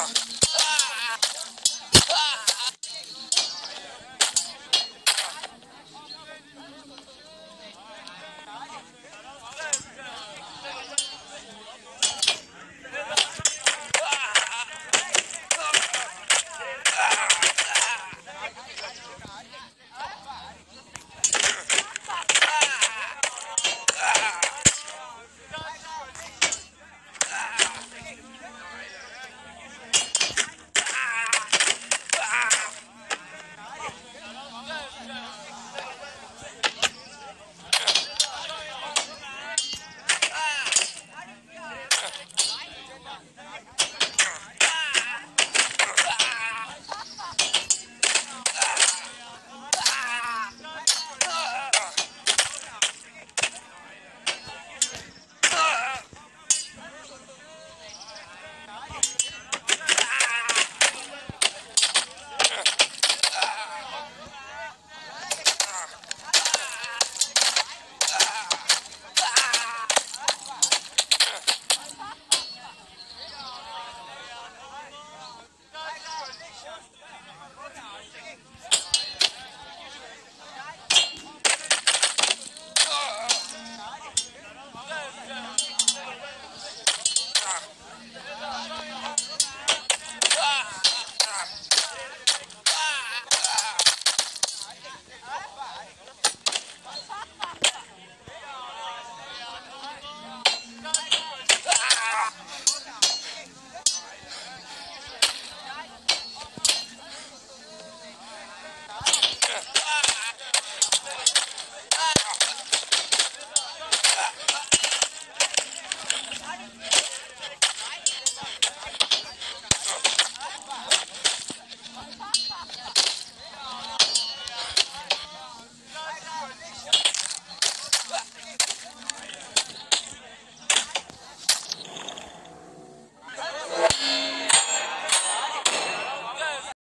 girl.